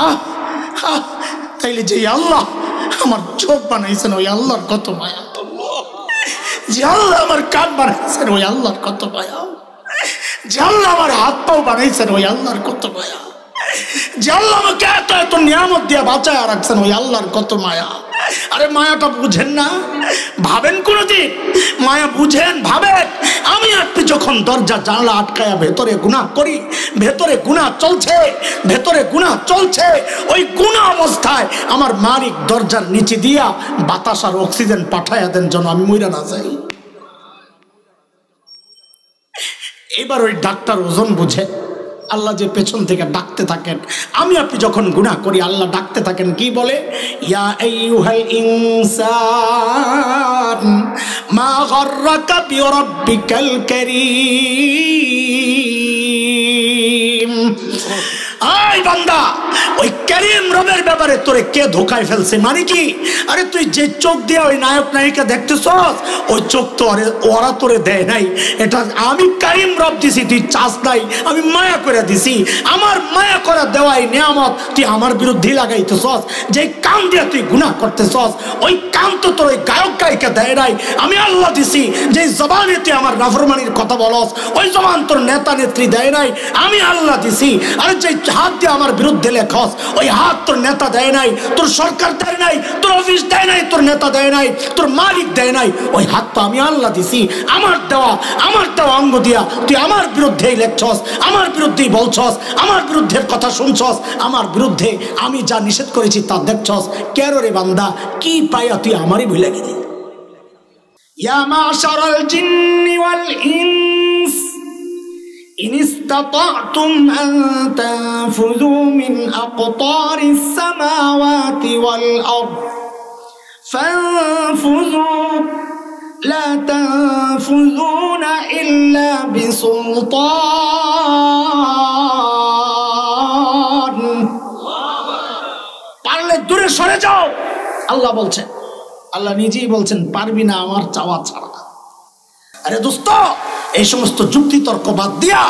আহ তাইলে যে আল্লাহ আমার চোখ বানাইছেন, ওই আল্লাহর কত মায়া। যে আল্লাহ আমার কান বানাইছেন, ওই আল্লাহর কত মায়া। যে আল্লাহ আমার হাত পাও বানাইছেন, ওই আল্লাহর কত মায়া। যে আল্লাহ আমাকে এত এত নিয়ামত দিয়ে বাঁচায় রাখছেন, ওই আল্লাহর কত মায়া। আরে মায়াটা বুঝেন না? ভাবেন কোনোদিন? মায়া বুঝেন, ভাবেন। আমি আপনি যখন দরজা জানলা আটকায়া ভেতরে গুণা করি, ভেতরে গুণা চলছে, ভেতরে গুণা চলছে, ওই গুণা অবস্থায় আমার মালিক দরজার নিচে দিয়া বাতাস আর অক্সিজেন পাঠাইয়া দেন যেন আমি মইরা না যাই। এবার ওই ডাক্তার ওজন বুঝে। আল্লাহ যে পেছন থেকে ডাকতে থাকেন। আমি আপনি যখন গুণা করি আল্লাহ ডাকতে থাকেন কি বলে? ইয়া আইয়ুহাল ইনসান মা গররাকা বিরাব্বিকাল কারীম। আই বান্দা ওই করিম রবের ব্যাপারে তোরে কে ধোকায় ফেলছে? মানে কি? আরে তুই যে চোখ দিয়ে ওই নায়ক, নায়িকা দেখতেছ ওই চোখ তো আরে, ওরা তোরে দেয় নাই। এটা আমি করিম রব দিছি, তুই চাস নাই। আমি মায়া করে দিছি। আমার মায়া করে দেওয়াই নিয়ামত। তুই আমার বিরুদ্ধে লাগাইতেছস। যে কাম দিয়ে তুই গুনাহ করতেছস, ওই কাম তো তোর ওই গায়ক, গায়িকা দেয় নাই। আমি আল্লাহ দিছি, যে জবানে তুই আমার নাফরমানির কথা বলস, ওই জবান তোর নেতা নেত্রী দেয় নাই। আমি আল্লাহ দিছি। আরে যে হাত দিয়ে আমার বিরুদ্ধে লেখস ওই হাত তোর নেতা দেয় নাই, তোর সরকার দেয় নাই, তোর অফিস দেয় নাই, তোর নেতা দেয় নাই, তোর মালিক দেয় নাই। ওই হাত তো আমি আল্লাহ দিছি, আমার দেওয়া আমার দেওয়া অঙ্গ দিয়া তুই আমার বিরুদ্ধেই লেখছস, আমার বিরুদ্ধেই বলছস, আমার বিরুদ্ধে কথা শুনছস, আমার বিরুদ্ধে আমি যা নিষেধ করেছি তা দেখছস। কেন রে বান্দা? কি পাইয়া তুই আমারই ভুলে গেলি? ইয়া মাশারাল জিন্নি ওয়াল ইনস إن استطعتم أن تنفذوا من أقطار السماوات والأرض فانفذوا لا تنفذون إلا بسلطان পারলে দূরে সরে যাও আল্লাহ বলছেন আল্লাহ নিজেই বলছেন পারবি না আমার চাওয়া ছাড়া আরে দোস্ত, এই সমস্ত যুক্তি তর্ক বাদ দিয়া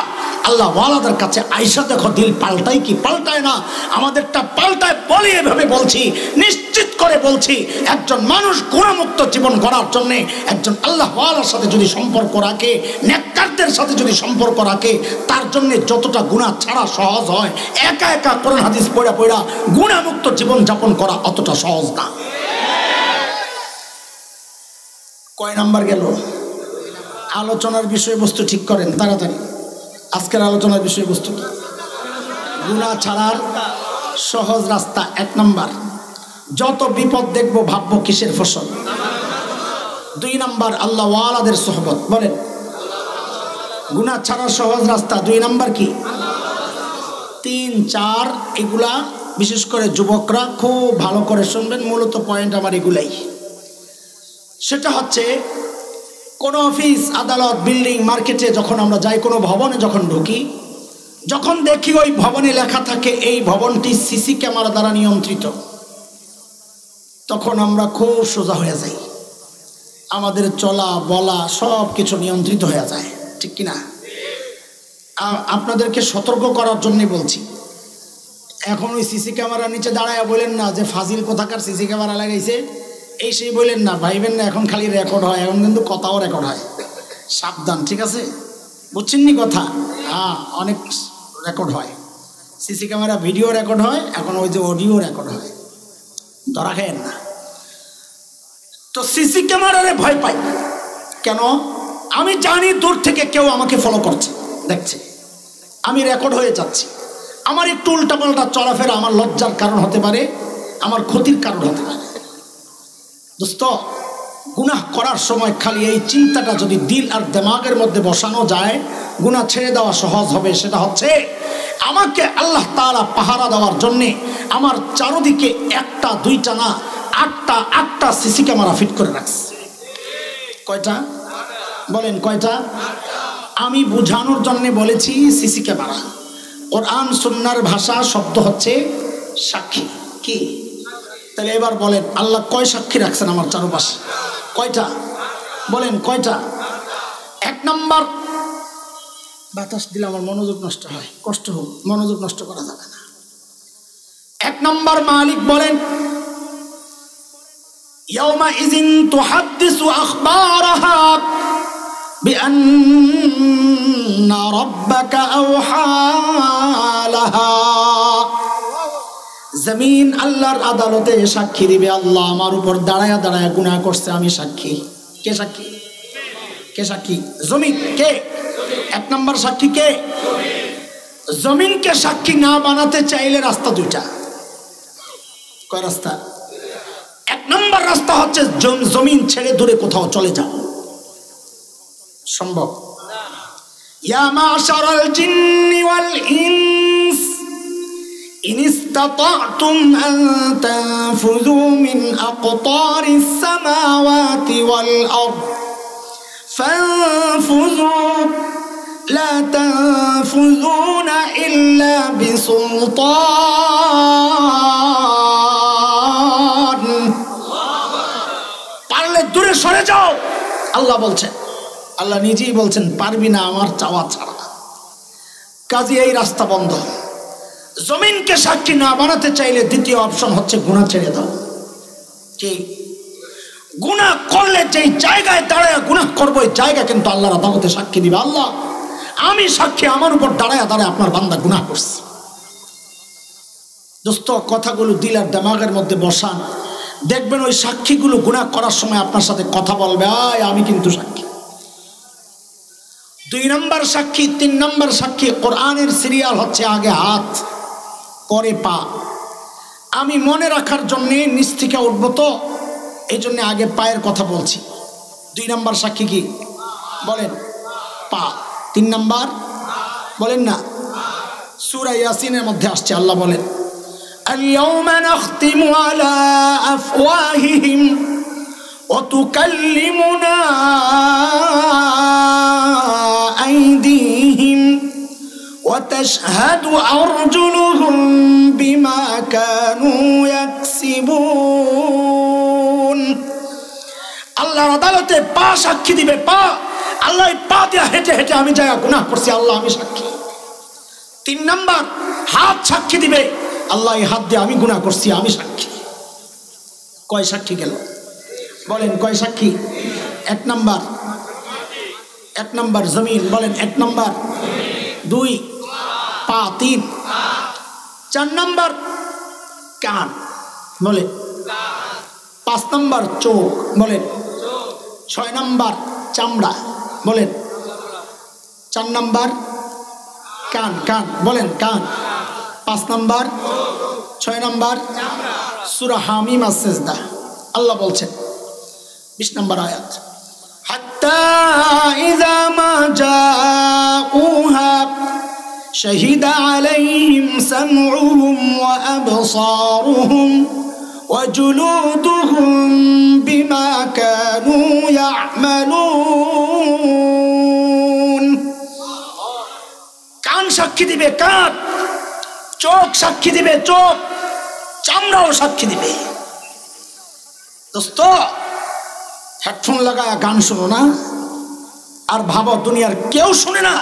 আল্লাহ ওয়ালাদের কাছে আইসা দেখো, দিল পাল্টাই কি পাল্টায় না? আমাদেরটা পাল্টায় বলি এভাবে বলছি, নিশ্চিত করে বলছি, একজন মানুষ গুণামুক্ত জীবন গড়ার জন্যে একজন আল্লাহ ওয়ালার সাথে যদি সম্পর্ক রাখে, নেককারদের সাথে যদি সম্পর্ক রাখে, তার জন্য যতটা গুণা ছাড়া সহজ হয়। একা একা কোরআন হাদিস পড়া পড়া গুণামুক্ত জীবন যাপন করা অতটা সহজ না। কয় নাম্বার গেল? আলোচনার বিষয়বস্তু ঠিক করেন, তাড়াতাড়ি। আজকের আলোচনার বিষয়বস্তু কি? গুণা ছাড়ার সহজ রাস্তা এক নম্বর। যত বিপদ দেখব, ভাববো কিসের ফসল। দুই নাম্বার, আল্লাহ ওয়ালাদের সোহবত। বলেন। গুণা ছাড়ার সহজ রাস্তা দুই নাম্বার কি? তিন, চার, এগুলা বিশেষ করে যুবকরা খুব ভালো করে শুনবেন, মূলত পয়েন্ট আমার এগুলাই। সেটা হচ্ছে কোনো অফিস, আদালত, বিল্ডিং, মার্কেটে যখন আমরা যাই, কোনো ভবনে যখন ঢুকি, যখন দেখি ওই ভবনে লেখা থাকে, এই ভবনটি সিসি ক্যামেরা দ্বারা নিয়ন্ত্রিত, তখন আমরা খুব সোজা হয়ে যাই। আমাদের চলা, বলা সব কিছু নিয়ন্ত্রিত হয়ে যায়, ঠিক কিনা? আপনাদেরকে সতর্ক করার জন্যই বলছি। এখন ওই সিসি ক্যামেরার নিচে দাঁড়ায় বলেন না যে ফাজিল কোথাকার সিসি ক্যামেরা লাগাইছে। এই সেই বললেন না, ভাইবেন না, এখন খালি রেকর্ড হয়, এখন কিন্তু কথাও রেকর্ড হয়। সাবধান, ঠিক আছে? বুঝছেন নি কথা? হ্যাঁ অনেক রেকর্ড হয়। সিসি ক্যামেরা ভিডিও রেকর্ড হয়, এখন ওই যে অডিও রেকর্ড হয়। ধরা খেয়েন না। তো সিসি ক্যামেরারে ভয় পাই। কেন? আমি জানি দূর থেকে কেউ আমাকে ফলো করছে, দেখছে। আমি রেকর্ড হয়ে যাচ্ছি। আমার একটু উল্টাপাল্টা চলাফেরা আমার লজ্জার কারণ হতে পারে, আমার ক্ষতির কারণ হতে পারে। দোস্ত, গুনাহ করার সময় খালি এই চিন্তাটা যদি দিল আর দেমাগের মধ্যে বসানো যায়, গুনাহ ছেড়ে দেওয়া সহজ হবে, সেটা হচ্ছে আমাকে আল্লাহ তাআলা পাহারা দেওয়ার জন্যে আমার চারদিকে একটা, দুইটা না, আটটা আটটা সিসি ক্যামেরা ফিট করে রাখছে। কয়টা? বলেন কয়টা? আমি বোঝানোর জন্য বলেছি সিসি ক্যামেরা। কোরআন, সুন্নার ভাষা শব্দ হচ্ছে সাক্ষী। কি? তাহলে এবার বলেন আল্লাহ কয় সাক্ষী রাখছেন আমার চারপাশে কয়টা বলেন কয়টা এক নাম্বার বাতাস দিলে আমার মনোযোগ নষ্ট হয় কষ্ট হোক মনোযোগ নষ্ট করা যাবে না নম্বর মালিক বলেন يومئذ تحدث أخبارها بأن ربك أوحى لها জমিন আল্লাহর আদালতে সাক্ষী দিবে আল্লাহ আমার উপর দাঁড়ায়া দাঁড়ায়া গুণা করছে, আমি সাক্ষী। কে সাক্ষী? কে সাক্ষী? জমিন। কে? এক নম্বর সাক্ষী কে? জমিনকে সাক্ষী না বানাতে চাইলে রাস্তা দুইটা। কয় রাস্তা? এক নম্বর রাস্তা হচ্ছে জমিন ছেড়ে দূরে কোথাও চলে যাও। সম্ভব? ইয়া মাশারাল জিন্নি ওয়াল ইনস إن استطعتم أن تنفذوا من أقطار السماوات والأرض فانفذوا لا تنفذون إلا بسلطان পারলে দূরে সরে যাও আল্লাহ বলছেন আল্লাহ নিজেই বলছেন পারবি না আমার চাওয়া ছাড়া কাজে এই রাস্তা বন্ধ জমিনকে সাক্ষী না বানাতে চাইলে দ্বিতীয় অপশন হচ্ছে গুণা ছেড়ে দাও। কি গুণা করলে যেই জায়গায় দাঁড়ায় গুণা করব, এই জায়গা কিন্তু আল্লাহর আদালতে সাক্ষী দিবে। আল্লাহ, আমি সাক্ষী আমার উপর দাঁড়ায় দাঁড়ায় আপনার বান্দা গুণা করছে। দোস্ত, কথাগুলো দিল আর দামাগের মধ্যে বসান। দেখবেন ওই সাক্ষীগুলো গুণা করার সময় আপনার সাথে কথা বলবে, আয়, আমি কিন্তু সাক্ষী। দুই নম্বর সাক্ষী, তিন নম্বর সাক্ষী, কোরআনের সিরিয়াল হচ্ছে আগে হাত। পরে পা আমি মনে রাখার জন্যে নিচ থেকে উঠবো তো এই জন্য আগে পায়ের কথা বলছি দুই নম্বর সাক্ষী কি বলেন পা তিন নম্বর বলেন না সুরা ইয়াসিনের মধ্যে আসছে আল্লাহ বলেন اليوم نختم على أفواههم وتكلمنا أيديهم وتشهد أرجلهم بما كانوا يكسبون আল্লাহর আদালতে পা সাক্ষী দিবে পা আল্লাহ এই পা দিয়ে হেঁটে হেঁটে আমি যাই গুনাহ করছি আল্লাহ আমি সাক্ষী তিন নাম্বার হাত সাক্ষী দিবে আল্লাহ এই হাত দিয়ে আমি গুনাহ করছি আমি সাক্ষী কয় সাক্ষী গেল বলেন কয় সাক্ষী এক নাম্বার এক নাম্বার জমিন বলেন এক নাম্বার দুই পা তিন চার নম্বর, কান বলে পাঁচ নম্বর, চোখ, বলেন। ছয় নম্বর, চামড়া, বলেন। চার নম্বর, কান কান, বলেন, কান। পাঁচ নম্বর, ছয় নম্বর সুরাহামি হামিম আল্লাহ বলছেন, বিশ নম্বর আয়াত। হাত্তা ইজা شهد عليهم سمعهم وأبصارهم وجلودهم بما كانوا يعملون কান সাক্ষী দিবে কান চোখ সাক্ষী দিবে চোখ চামড়াও সাক্ষী দিবে দোস্ত হেডফোন লাগায় গান শোনো না আর ভাবো দুনিয়ার কেউ শুনে না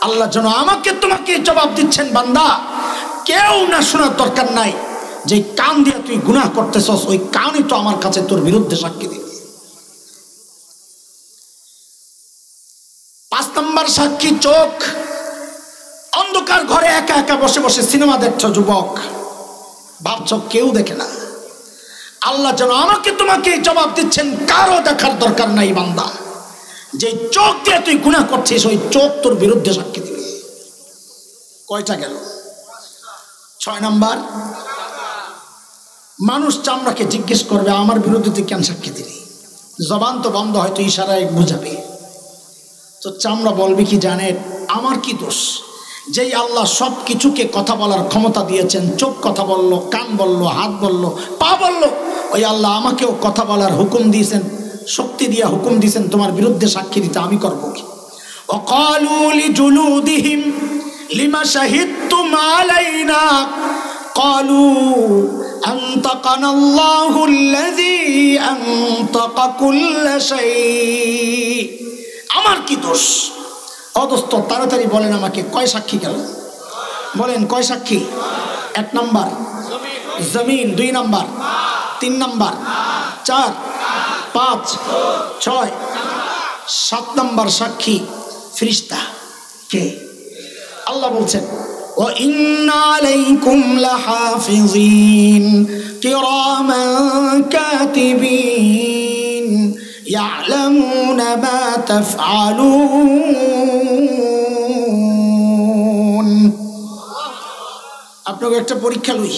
আল্লাহ যেন আমাকে তোমাকে জবাব দিচ্ছেন, বান্দা। কেউ না শোনার দরকার নাই। যে কান দিয়ে তুই গুনাহ করতেছস, ওই কানই তো আমার কাছে তোর বিরুদ্ধে সাক্ষী দিবে। পাঁচ নম্বর সাক্ষী চোখ। অন্ধকার ঘরে একা একা বসে বসে সিনেমা দেখছ, যুবক। ভাবছ কেউ দেখে না। আল্লাহ যেন আমাকে তোমাকে জবাব দিচ্ছেন, কারও দেখার দরকার নাই, বান্দা। যে চোখ দিয়ে তুই গুণা করছিস, ওই চোখ তোর বিরুদ্ধে সাক্ষী দিবে। কয়টা গেল? ছয় নাম্বার, মানুষ চামড়াকে জিজ্ঞেস করবে, আমার বিরুদ্ধে তুই কেন সাক্ষী দিলি? জবান তো বন্ধ, হয়তো ইশারায় বুঝাবে। তো চামড়া বলবে কি জানেন আমার কি দোষ? যেই আল্লাহ সব কিছুকে কথা বলার ক্ষমতা দিয়েছেন, চোখ কথা বলল, কান বলল, হাত বলল, পা বলল, ওই আল্লাহ আমাকেও কথা বলার হুকুম দিয়েছেন। শক্তি দিয়ে হুকুম দিয়েছেন তোমার বিরুদ্ধে সাক্ষী দিতে আমি করবো কি وقالوا لجلودهم لما شهدتم علينا قالوا أنطقنا الله الذي أنطق كل شيء আমার কি দোষ অদোস্ত তাড়াতাড়ি বলেন আমাকে কয় সাক্ষী গেল বলেন কয় সাক্ষী এক নাম্বার জমিন দুই নাম্বার তিন নাম্বার চার পাঁচ ছয় সাত নাম্বার সাক্ষী ফিরিস্তা কে আল্লাহ বলছেন وإن عليكم لحافظين كراما كاتبين يعلمون ما تفعلون আপনাকে একটা পরীক্ষা লই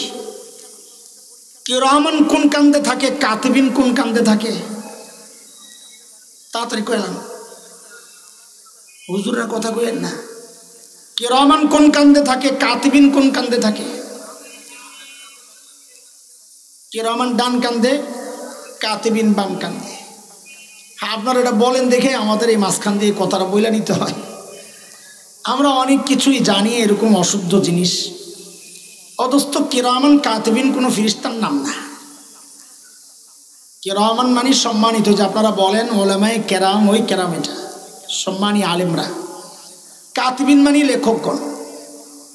কি রহমান কোন কান্দে থাকে কাতিবিন কোন কান্দে থাকে তাড়াতাড়ি কইলাম হুজুরের কথা কইেন না। কি রহমান কোন কান্দে থাকে, কাতিবিন কোন কান্দে থাকে? কি রহমান ডান কান্দে, কাতিবিন বাম কান্দে। আপনারা এটা বলেন দেখে আমাদের এই মাঝখান দিয়ে কথাটা বইলা নিতে হয়। আমরা অনেক কিছুই জানি এরকম অশুদ্ধ জিনিস। অদস্ত কিরামান কাতিবিন কোনো ফিরিস্তার নাম না। কিরামান মানে সম্মানিত, যে আপনারা বলেন ওলামায় কেরাম ওই কেরাম এটা। সম্মানী আলেমরা। কাতিবিন মানে লেখকগণ।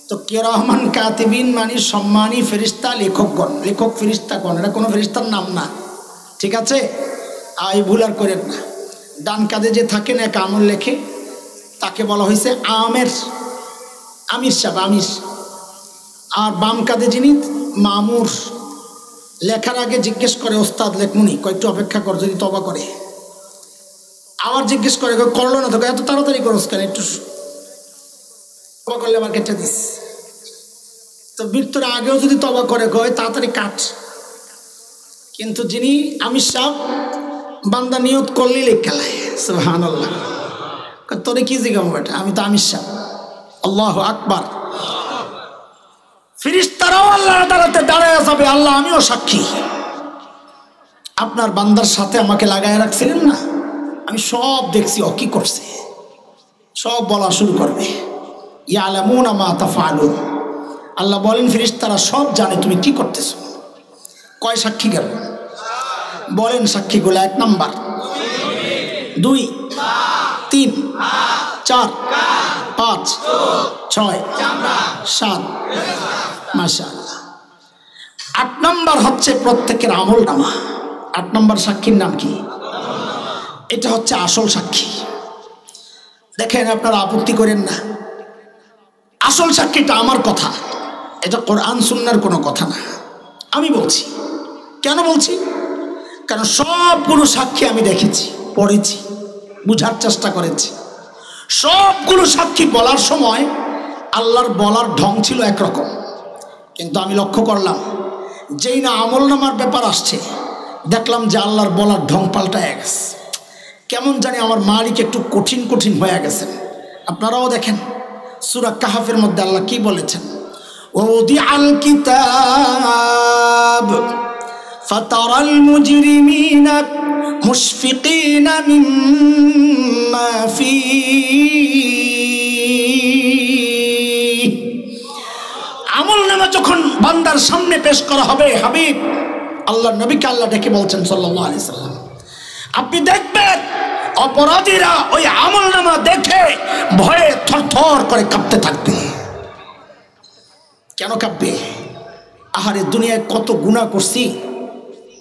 তো কেরহমান কাতিবিন মানে সম্মানী ফেরিস্তা লেখকগণ। লেখক ফেরিস্তাগণ, এটা কোনো ফেরিস্তার নাম না। ঠিক আছে? এই ভুল আর করেন না। ডান কাঁধে যে থাকেন, এক আমল লেখে। তাকে বলা হয়েছে আমের। আমির সাহেব, আমির। আর বাম কাঁধে যিনি, মামুর। লেখার আগে জিজ্ঞেস করে, ওস্তাদ লেখমুনি কয়েকটু অপেক্ষা কর, যদি তবা করে। আবার জিজ্ঞেস করে করল না তোকে এত তাড়াতাড়ি করস কেন? একটু তবা করলে আমার কেটে দিস। তো মৃত্যুর আগেও যদি তবা করে, কয়, তাড়াতাড়ি কাট। কিন্তু যিনি আমি সাহ বান্দা নিয়ত করলেই লেখালায় সুহান আল্লাহ তোরে কি জিগাবো এটা আমি তো আমির সাহ আল্লাহ আকবার। ফিরিস্তারাও আল্লাহ আদালতে দাঁড়ায় যাবে, আল্লাহ আমিও সাক্ষী। আপনার বান্দার সাথে আমাকে লাগায় রাখছিলেন না? আমি সব দেখছি, ও কি করছে? সব বলা শুরু করবে। ইয়ালামুন আমা তাফালুন। আল্লাহ বলেন, ফিরিস্তারা সব জানে তুমি কি করতেছ। কয় সাক্ষী গেল? বলেন সাক্ষীগুলো এক নাম্বার। দুই, তিন, চার, পাঁচ, ছয়, সাত মাসা আট নম্বর হচ্ছে প্রত্যেকের আমল নামা। আট নম্বর সাক্ষীর নাম কি? এটা হচ্ছে আসল সাক্ষী। দেখেন আপনারা আপত্তি করেন না। আসল সাক্ষীটা আমার কথা। এটা কোরআন সুন্নার কোনো কথা না। আমি বলছি। কেন বলছি? কারণ সবগুলো সাক্ষী আমি দেখেছি, পড়েছি, বুঝার চেষ্টা করেছি। সবগুলো সাক্ষী বলার সময় আল্লাহর বলার ঢং ছিল একরকম। কিন্তু আমি লক্ষ্য করলাম যেই না আমল নামার ব্যাপার আসছে দেখলাম যে আল্লাহর বলার ঢং পাল্টায় গেছে কেমন জানি আমার মালিক একটু কঠিন কঠিন হয়ে গেছেন আপনারাও দেখেন সুরা কাহাফের মধ্যে আল্লাহ কি বলেছেন ওদি আল কিতাব فترى المجرمين مشفقين مما فيه আমল যখন বান্দার সামনে পেশ করা হবে, হাবিব, আল্লাহ নবীকে আল্লাহ ডেকে বলছেন সাল্লাম, আপনি দেখবেন অপরাধীরা ওই আমল নামা দেখে ভয়ে থর করে কাঁপতে থাকবে। কেন কাঁপবে? আহারে, দুনিয়ায় কত গুণা করছি,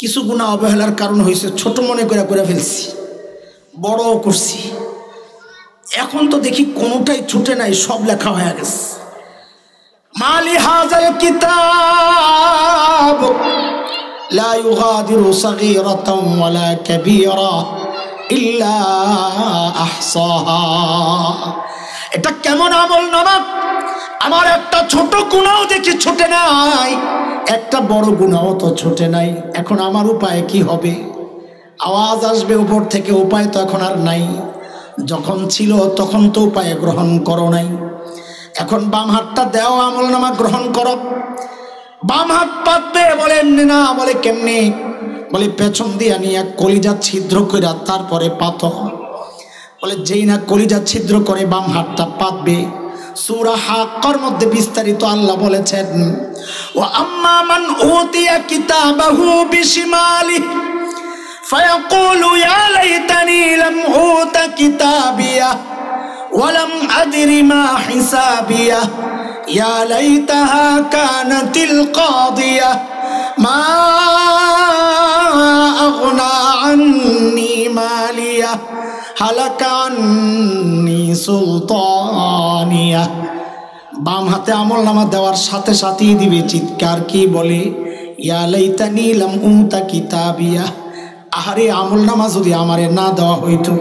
কিছু গুণা অবহেলার কারণ হয়েছে, ছোট মনে করে করে ফেলছি, বড়ও করছি। এখন তো দেখি কোনোটাই ছুটে নাই, সব লেখা হয়ে গেছে। মালি হাজাল কিতাব। লা ইউগাদিরু সাগীরাতাম ওয়ালা কাবীরা ইল্লা আহসাহা। এটা কেমন আমল নামা আমার একটা ছোট গুণাও দেখি ছুটে নাই। একটা বড় গুণাও তো ছুটে নাই। এখন আমার উপায় কি হবে? আওয়াজ আসবে উপর থেকে, উপায় তো এখন আর নাই। যখন ছিল তখন তো উপায় গ্রহণ করো নাই। এখন বাম হাতটা দেও আমল নামা গ্রহণ কর। বাম হাত পাতবে বলে, এমনি না। বলে, কেমনি? বলে, পেছন দিয়া নিয়ে কলিজা ছিদ্র কইরা তারপরে পাত। বলে, যেই না কলিজা ছিদ্র করে বাম হাতটা পাতবে, সুরা হাক্কর মধ্যে বিস্তারিত আল্লাহ বলেছেন ও আম্মা মান উতিয়া কিতাবাহু বিশিমালি, ফায়াকুলু ইয়া লাইতানি লাম উতা কিতাবিয়া। ولم أدر ما حسابيه ইয়া লাইতাহা কানাতিল কাদিয়া মা আগনা আন্নি মালিয়া হালাকা আন্নি সুলতানিয়া বাম হাতে আমল নামা দেওয়ার সাথে সাথেই দিবে চিৎকার কি বলে ইয়া লাইতানি লাম উতা কিতাবিয়া আহারে আমল নামা যদি আমারে না দেওয়া হইতো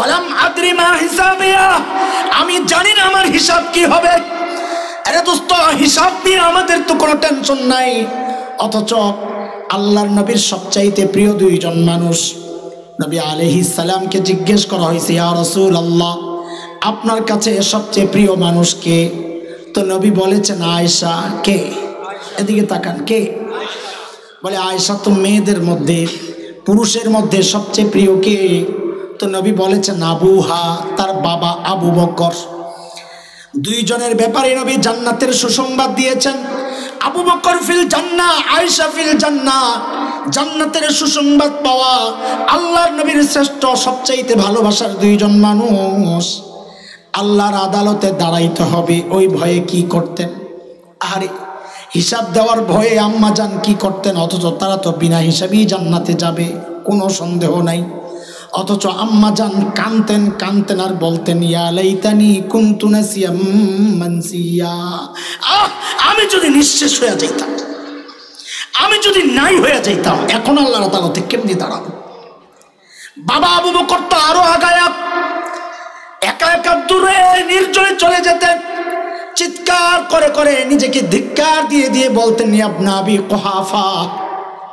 ওলাম আদ্রি মা হিসাবিয়া। আমি জানি না আমার হিসাব কি হবে। আরে দোস্ত, হিসাব নিয়ে আমাদের তো কোনো টেনশন নাই। অথচ আল্লাহর নবীর সবচাইতে প্রিয় দুইজন মানুষ। নবী আলহি সালামকে জিজ্ঞেস করা হয়েছে, ইয়া রসুল আল্লাহ আপনার কাছে সবচেয়ে প্রিয় মানুষ কে? তো নবী বলেছেন আয়সা কে? এদিকে তাকান, কে? বলে আয়সা তো মেয়েদের মধ্যে, পুরুষের মধ্যে সবচেয়ে প্রিয় কে? তো নবী বলেছেন, আবুহা তার বাবা আবু বকর দুইজনের ব্যাপারে নবী জান্নাতের সুসংবাদ দিয়েছেন। আবু বকর ফিল জান্না, আয়েশা ফিল জান্না। জান্নাতের সুসংবাদ পাওয়া আল্লাহর নবীর শ্রেষ্ঠ, সবচাইতে ভালোবাসার দুইজন মানুষ। আল্লাহর আদালতে দাঁড়াইতে হবে, ওই ভয়ে কি করতেন? আরে, হিসাব দেওয়ার ভয়ে আম্মা যান কি করতেন? অথচ তারা তো বিনা হিসাবেই জান্নাতে যাবে, কোনো সন্দেহ নাই। অথচ আম্মা যান কানতেন কানতেন আর বলতেন, ইয়া লাইতানি কুনতু নাসিয়াম মানসিয়া। আহ, আমি যদি নিঃশেষ হয়ে যাইতাম, আমি যদি নাই হয়ে যাইতাম, এখন আল্লাহর আদালতে কেমনি দাঁড়াবো? বাবা আবু বকর তো আরও আগায়া, একা একা দূরে, নির্জনে চলে যেতেন, চিৎকার করে করে নিজেকে ধিক্কার দিয়ে দিয়ে বলতেন আপনা আবি কোহাফা।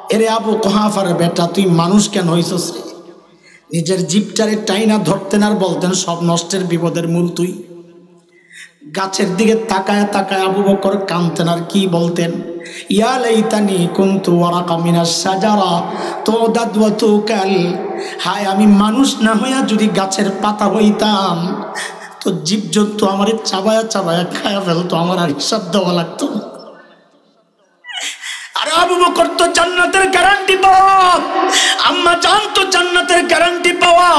এরে আবু কোহাফার বেটা, তুই মানুষ কেন হইছস রে? নিজের জিপটারে টাইনা ধরতেন আর বলতেন, সব নষ্টের বিপদের মূল তুই। গাছের দিকে তাকায় তাকায় আবু বকর কানতেন আর কি বলতেন, ইয়া লাইতানি কুনতু ওয়ারাকা মিনাস সাজারা তো দাদওয়াতু কাল। হায়, আমি মানুষ না হইয়া যদি গাছের পাতা হইতাম, তো জীবজন্তু আমার চাবায়া চাবায়া খায়া ফেলতো, আমার আর হিসাব দেওয়া লাগতো না। আবু তো জান্নাতের গ্যারান্টি আম্মা জানতো জান্নাতের গ্যারান্টি পাওয়া।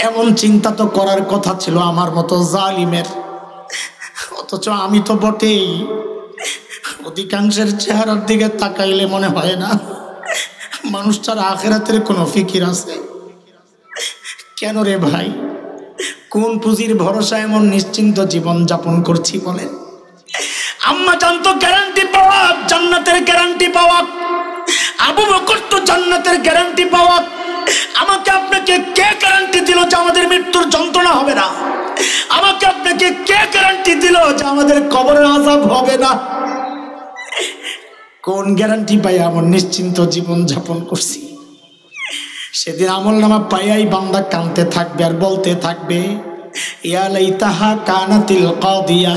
এমন চিন্তা তো করার কথা ছিল আমার মতো জালিমের। অথচ আমি তো বটেই। অধিকাংশের চেহারার দিকে তাকাইলে মনে হয় না মানুষটার আখেরাতের কোনো ফিকির আছে। কেন রে ভাই? কোন পুঁজির ভরসা এমন নিশ্চিন্ত জীবন যাপন করছি বলে? আম্মা জানতো গ্যারান্টি পাওয়া, জান্নাতের গ্যারান্টি পাওয়া। আবু বকর তো জান্নাতের গ্যারান্টি পাওয়া। আমাকে আপনাকে কে গ্যারান্টি দিল যে আমাদের মৃত্যুর যন্ত্রণা হবে না? আমাকে আপনাকে কে গ্যারান্টি দিল যে আমাদের কবরের আজাব হবে না? কোন গ্যারান্টি পাই এমন নিশ্চিন্ত জীবন যাপন করছি? সেদিন আমল নামা পাইয়াই বান্দা কানতে থাকবে আর বলতে থাকবে ইয়ালাই তাহা কানাতিল কাদিয়া।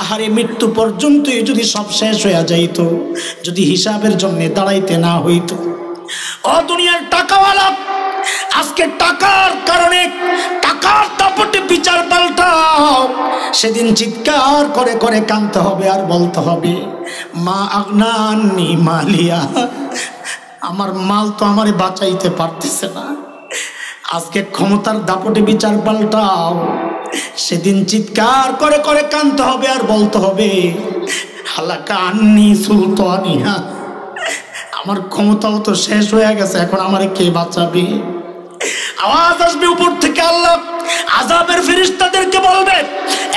আহারে, মৃত্যু পর্যন্তই যদি সব শেষ হয়ে যাইত, যদি হিসাবের জন্য দাঁড়াইতে না হইত। ও দুনিয়ার টাকাওয়ালা, আজকে টাকার কারণে টাকার দাপটে বিচার পাল্টাও। সেদিন চিৎকার করে করে কানতে হবে আর বলতে হবে, মা আগনানি মালিয়া, আমার মাল তো আমারে বাঁচাইতে পারতেছে না। আজকে ক্ষমতার দাপটে বিচার পাল্টাও। সেদিন চিৎকার করে করে কানতে হবে আর বলতে হবে আমার ক্ষমতাও তো শেষ হয়ে গেছে, এখন আমার কে বাঁচাবে? আওয়াজ আসবে উপর থেকে আল্লাহ আজাবের ফিরিস্তাদেরকে বলবে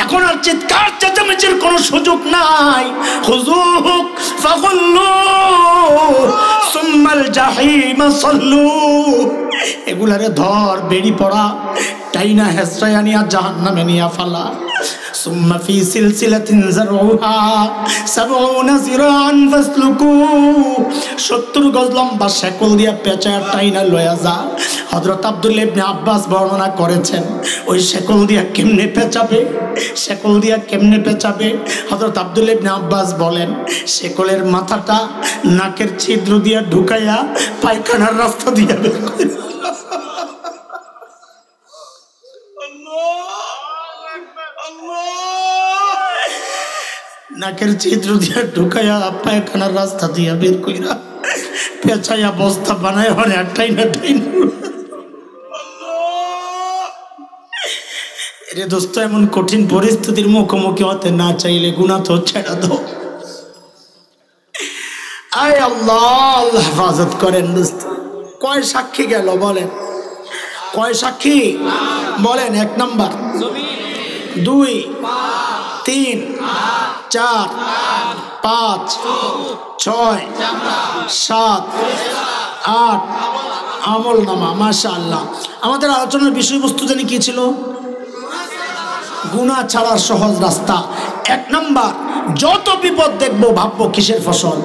এখন আর চিৎকার, চেঁচামেচির কোনো সুযোগ নাই। হুজুক ফাগুল্লু সুম্মাল জাহিম সল্লু। এগুলারে ধর, বেড়ি পড়া তাই না হেসরাই আনিয়া জাহান্নামে নিয়া ফালা। ثم في سلسلة زرعها سبعون ذراعا فاسلكوه সত্তর গজ লম্বা শেকল দিয়া পেঁচা টাইনা লয়া যা হজরত আব্দুল ইবনে আব্বাস বর্ণনা করেছেন ওই শেকল দিয়া কেমনে পেঁচাবে শেকল দিয়া কেমনে পেঁচাবে হজরত আব্দুল ইবনে আব্বাস বলেন শেকলের মাথাটা নাকের ছিদ্র দিয়া ঢুকাইয়া পায়খানার রাস্তা দিয়া বের করে নাকের চিত্র দিয়া ঢুকাইয়া পায়খানার রাস্তা দিয়া বের কইরা পেঁচাইয়া বস্তা বানায় হরে একটাই না টাই রে দোস্ত, এমন কঠিন পরিস্থিতির মুখোমুখি হতে না চাইলে গুণা তো ছেড়া দো আয় আল্লাহ হেফাজত করেন দোস্ত। কয় সাক্ষী গেল বলেন? কয় সাক্ষী? বলেন, এক নাম্বার। দুই তিন, চার, পাঁচ, ছয়, সাত, আট, আমল নামা মাশা আল্লাহ আমাদের আলোচনার বিষয়বস্তু জানি কি ছিল? গুণা ছাড়ার সহজ রাস্তা। এক নম্বর, যত বিপদ দেখব, ভাববো কিসের ফসল?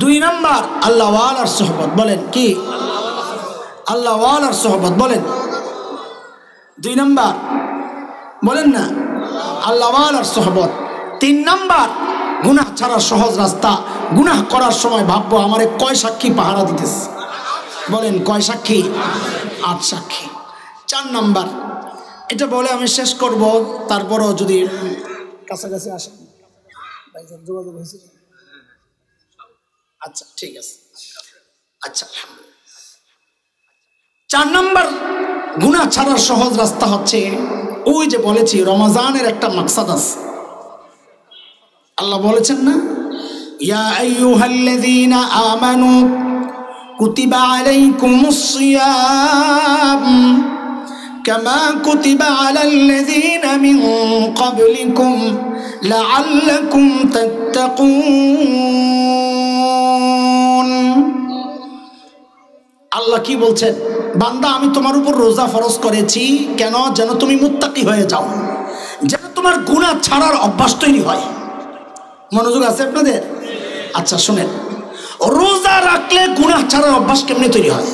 দুই নম্বর, আল্লাহ আর সহবত। বলেন, কি? আল্লাহ আর সহবত, বলেন। দুই নম্বর, বলেন না। আল্লাহ আর সহবত। তিন নাম্বার, গুনাহ ছাড়া সহজ রাস্তা। গুনাহ করার সময় ভাববো আমারে কয় সাক্ষী পাহারা দিতেছে। বলেন, কয় সাক্ষী? আট সাক্ষী। চার নাম্বার, এটা বলে আমি শেষ করব, তারপরও যদি কাছাকাছি আসেন। যোগাযোগ হয়েছে? আচ্ছা ঠিক আছে। আচ্ছা। চার নম্বর গুণা ছাড়ার সহজ রাস্তা হচ্ছে ওই যে বলেছি, রমাজানের একটা মাকসাদ আছে। আল্লাহ বলেছেন না? ইয়া কুতিবা কুতিবা লাআল্লাকুম তাত্তাকুন। আল্লাহ কি বলছেন? বান্দা, আমি তোমার উপর রোজা ফরজ করেছি। কেন? যেন তুমি মুত্তাকি হয়ে যাও। যেন তোমার গুণা ছাড়ার অভ্যাস তৈরি হয়। মনোযোগ আছে আপনাদের? আচ্ছা শুনেন। রোজা রাখলে গুণা ছাড়ার অভ্যাস কেমনে তৈরি হয়?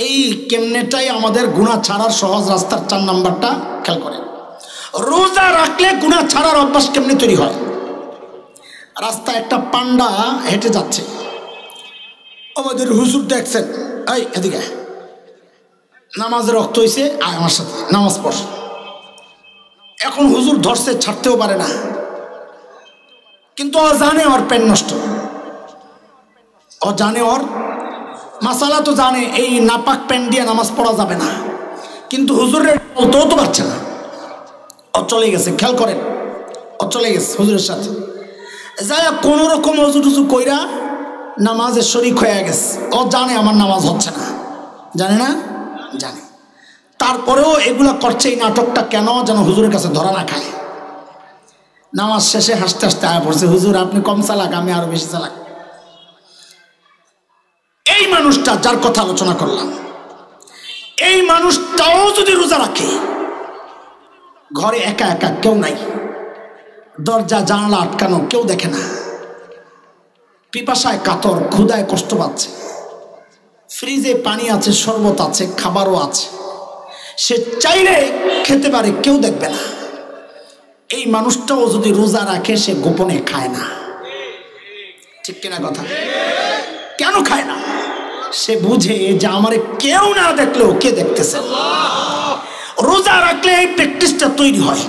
এই কেমনেটাই আমাদের গুণা ছাড়ার সহজ রাস্তার চার নাম্বারটা খেয়াল করেন। রোজা রাখলে গুণা ছাড়ার অভ্যাস কেমনে তৈরি হয়? রাস্তায় একটা পান্ডা হেঁটে যাচ্ছে। আমাদের হুজুর দেখছেন। এই, এদিকে আয়। নামাজের রক্ত হয়েছে আয় আমার সাথে, নামাজ পড়। এখন হুজুর ধরছে, ছাড়তেও পারে না। কিন্তু ও জানে ওর পেন নষ্ট। ও জানে ওর মাসালা তো জানে, এই নাপাক প্যান দিয়ে নামাজ পড়া যাবে না। কিন্তু হুজুরের বলতেও তো পারছে না। ও চলে গেছে, খেয়াল করেন। ও চলে গেছে হুজুরের সাথে। যাই কোনো রকম হুজুর টুজু কইরা নামাজের শরিক হয়ে গেছে। ও জানে আমার নামাজ হচ্ছে না। জানে না? জানে। তারপরেও এগুলা করছে এই নাটকটা কেন যেন হুজুরের কাছে ধরা না খায়। নামাজ শেষে হাসতে হাসতে আয়া পড়ছে, হুজুর, আপনি কম চালাক, আমি আরও বেশি চালাক। এই মানুষটা যার কথা আলোচনা করলাম, এই মানুষটাও যদি রোজা রাখে, ঘরে একা একা কেউ নাই, দরজা, জানালা আটকানো, কেউ দেখে না। পিপাসায় কাতর ক্ষুদায় কষ্ট পাচ্ছে। ফ্রিজে পানি আছে, শরবত আছে, খাবারও আছে। সে চাইলে খেতে পারে, কেউ দেখবে না। এই মানুষটাও যদি রোজা রাখে, সে গোপনে খায় না। ঠিক কিনা কথা? কেন খায় না? সে বুঝে যে আমার কেউ না দেখলেও কে দেখতেছে। রোজা রাখলে এই প্র্যাকটিসটা তৈরি হয়।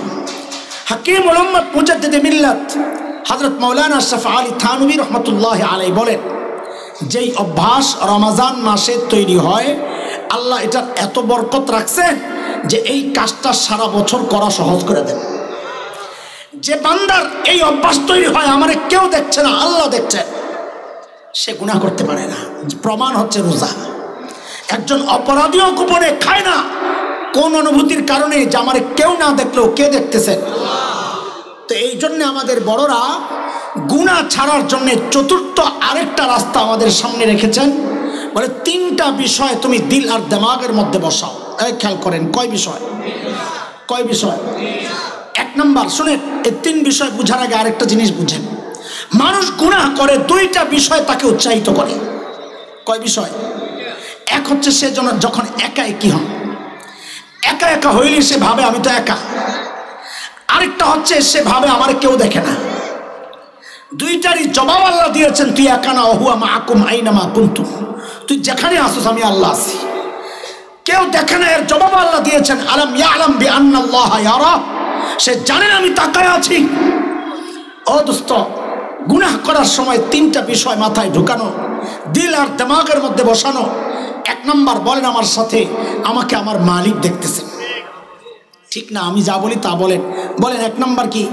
হাকিম মোহাম্মদ মুজাদ্দিদ মিল্লাত। হজরত মৌলানা শফা আলী থানবী রহমতুল্লাহ আলাই বলেন, যেই অভ্যাস রমাজান মাসে তৈরি হয়, আল্লাহ এটার এত বরকত রাখছে যে এই কাজটা সারা বছর করা সহজ করে দেন। যে বান্দার এই অভ্যাস তৈরি হয়, আমারে কেউ দেখছে না, আল্লাহ দেখছে। সে গুণা করতে পারে না। প্রমাণ হচ্ছে রোজা। একজন অপরাধীও গোপনে খায় না। কোন অনুভূতির কারণে যে আমার কেউ না দেখলেও কে দেখতেছে? তো এই জন্যে আমাদের বড়রা গুণা ছাড়ার জন্য চতুর্থ আরেকটা রাস্তা আমাদের সামনে রেখেছেন। বলে তিনটা বিষয় তুমি দিল আর দেমাগের মধ্যে বসাও। খেয়াল করেন, কয় বিষয়? কয় বিষয়? এক নম্বর শুনে এই তিন বিষয় বুঝার আগে আরেকটা জিনিস বুঝেন। মানুষ গুণা করে দুইটা বিষয় তাকে উৎসাহিত করে। কয় বিষয়? এক হচ্ছে সে যখন একা একই হন। একা একা হইলে সে ভাবে, আমি তো একা। আরেকটা হচ্ছে সে ভাবে আমার কেউ দেখে না। দুইটারই জবাব আল্লাহ দিয়েছেন, তুই একা না অহুয়া মা আকুম আইনা মা কুন্তু তুই যেখানে আসুস, আমি আল্লাহ আছি। কেউ দেখে না, এর জবাব আল্লাহ দিয়েছেন, আলম ইয়া আলম বি আন্নাল্লাহ ইয়ারা? সে জানে না, আমি তাকায় আছি। ও দোস্ত, গুনাহ করার সময় তিনটা বিষয় মাথায় ঢুকানো, দিল আর দেমাগের মধ্যে বসানো। এক নম্বর বলেন আমার সাথে, আমাকে আমার মালিক দেখতেছেন। ঠিক না আমি যা বলি তা বলেন। বলেন এক নাম্বার কি?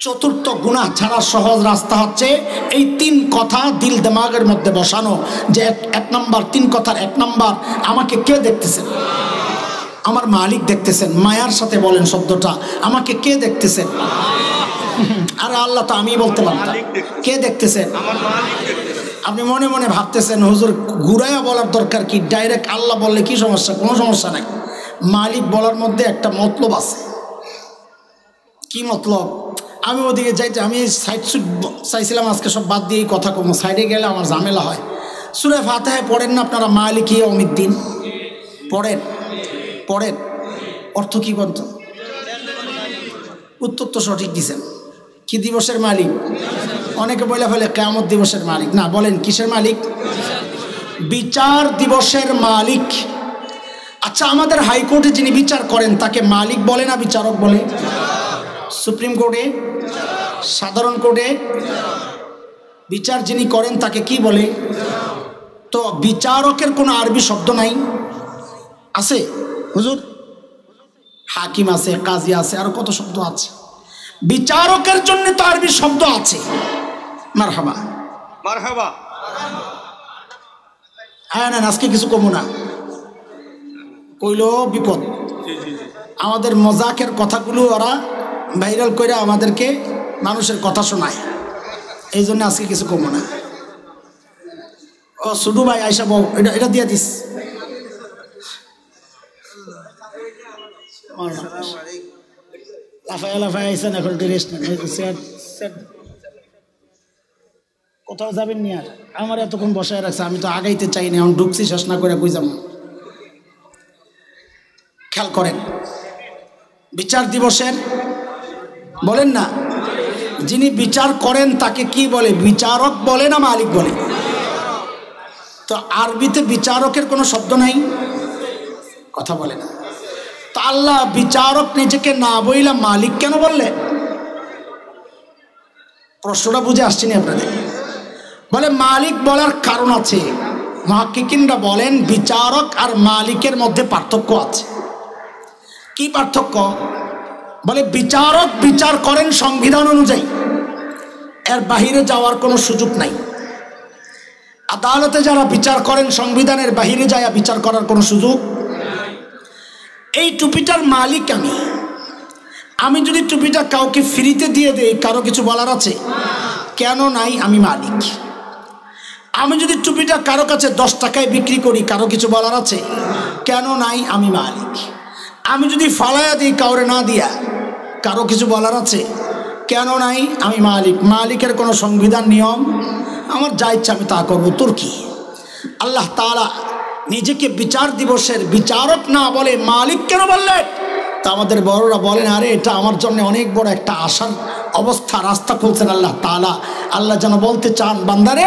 চতুর্থ গুণা ছাড়া সহজ রাস্তা হচ্ছে এই তিন কথা দিল দেমাগের মধ্যে বসানো। যে এক এক নম্বর তিন কথার এক নম্বর আমাকে কে দেখতেছেন? আমার মালিক দেখতেছেন। মায়ার সাথে বলেন শব্দটা আমাকে কে দেখতেছেন? আরে আল্লাহ তো আমি বলতে পারতাম। কে দেখতেছেন? আপনি মনে মনে ভাবতেছেন হুজুর ঘুরাইয়া বলার দরকার কি? ডাইরেক্ট আল্লাহ বললে কি সমস্যা? কোনো সমস্যা নাই। মালিক বলার মধ্যে একটা মতলব আছে। কি মতলব? আমি ওদিকে যাইতে আমি সাইড সুট চাইছিলাম, আজকে সব বাদ দিয়ে কথা কমো। সাইডে গেলে আমার ঝামেলা হয়। সুরে ফাতেহায় পড়েন না আপনারা মালিক ইয়ে অমিত দিন পড়েন? পড়েন? অর্থ কি বলতো? উত্তর তো সঠিক দিছেন। কি দিবসের মালিক? অনেকে বলে ফেলে কেমন দিবসের মালিক। না, বলেন, কিসের মালিক? বিচার দিবসের মালিক। আচ্ছা আমাদের হাইকোর্টে যিনি বিচার করেন তাকে মালিক বলে না বিচারক বলে? সুপ্রিম কোর্টে? সাধারণ কোর্টে? বিচার যিনি করেন তাকে কি বলে? তো বিচারকের কোনো আরবি শব্দ নাই? আছে? হুজুর? হাকিম আছে কাজী আছে আর কত শব্দ আছে? বিচারকের জন্য তো আরবি শব্দ আছে। মার হাবা মারহাবা। হ্যাঁ না আজকে কিছু কমু না। কইল বিপদ। আমাদের মজাকের কথাগুলো ওরা ভাইরাল করে আমাদেরকে মানুষের কথা শোনায়। এই জন্য আজকে কিছু কমু না। ও শুধু ভাই আইসা বউ এটা এটা দিয়ে দিস। লাফায় লাফায় আইসেন এখন রেস্ট নেন। কোথাও যাবেন নি আর? আমার এতক্ষণ বসায় রাখছে আমি তো আগাইতে চাই না এখন ঢুকছি শেষ না করে কই যাব? খেয়াল করেন। বিচার দিবসের, বলেন না, যিনি বিচার করেন তাকে কি বলে? বিচারক বলে না মালিক বলে? তো আরবিতে বিচারকের কোনো শব্দ নাই? কথা বলে না। তা আল্লাহ বিচারক নিজেকে না বইলা মালিক কেন বললেন প্রশ্নটা বুঝে আসছেনি আপনাদের। বলে, মালিক বলার কারণ আছে। মহাকিকিনরা বলেন, বিচারক আর মালিকের মধ্যে পার্থক্য আছে। কি পার্থক্য? বলে, বিচারক বিচার করেন সংবিধান অনুযায়ী। এর বাহিরে যাওয়ার কোনো সুযোগ নাই। আদালতে যারা বিচার করেন, সংবিধানের বাহিরে যায় বিচার করার কোনো সুযোগ এই টুপিটার মালিক আমি। আমি যদি টুপিটা কাউকে ফ্রিতে দিয়ে দেই, কারও কিছু বলার আছে? কেন নাই আমি মালিক? আমি যদি টুপিটা কারও কাছে দশ টাকায় বিক্রি করি, কারও কিছু বলার আছে? কেন নাই আমি মালিক? আমি যদি ফালাইয়া দিই, কাউরে না দিয়া, কারও কিছু বলার আছে? কেন নাই? আমি মালিক। মালিকের কোনো সংবিধান, নিয়ম? আমার যা ইচ্ছা আমি তা করব। তোর কি? আল্লাহ তালা নিজেকে বিচার দিবসের বিচারক না বলে মালিক কেন বললেন তা আমাদের বড়রা বলেন, আরে, এটা আমার জন্য অনেক বড় একটা আশার অবস্থা, রাস্তা খুলছেন আল্লাহ তালা আল্লাহ যেন বলতে চান, বান্দারে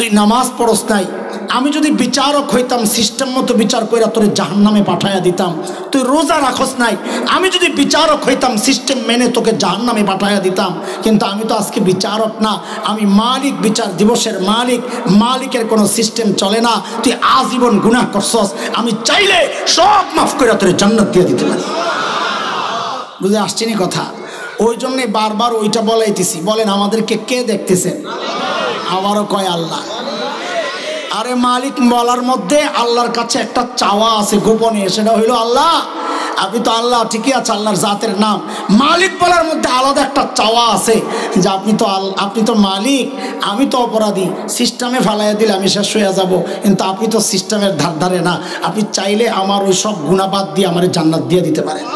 তুই নামাজ পড়স নাই। আমি যদি বিচারক হইতাম সিস্টেম মতো বিচার করে তোর জাহান নামে পাঠাইয়া দিতাম। তুই রোজা রাখস নাই। আমি যদি বিচারক হইতাম সিস্টেম মেনে তোকে জাহান নামে পাঠাইয়া দিতাম। কিন্তু আমি তো আজকে বিচারক না। আমি মালিক, বিচার দিবসের মালিক। মালিকের কোনো সিস্টেম চলে না। তুই আজীবন গুনাহ করছস। আমি চাইলে সব মাফ করে তোর জান্নাত দিয়ে দিতে পারি। বুঝে আসছিনি কথা? ওই জন্যে বারবার ওইটা বলাইতেছি। বলেন, আমাদেরকে কে দেখতেছেন আবারও কয় আল্লাহ। আরে মালিক, বলার মধ্যে আল্লাহর কাছে একটা চাওয়া আছে গোপনে, সেটা হইল আল্লাহ। আপনি তো আল্লাহ, ঠিকই আছে, আল্লাহর জাতের নাম। মালিক বলার মধ্যে আলাদা একটা চাওয়া আছে যে আপনি তো আপনি তো মালিক, আমি তো অপরাধী। সিস্টেমে ফালাইয়া দিলে আমি শেষ হয়ে যাব। কিন্তু আপনি তো সিস্টেমের ধার ধারে না। আপনি চাইলে আমার ওই সব গুণাবাদ দিয়ে আমার জান্নাত দিয়ে দিতে পারেন।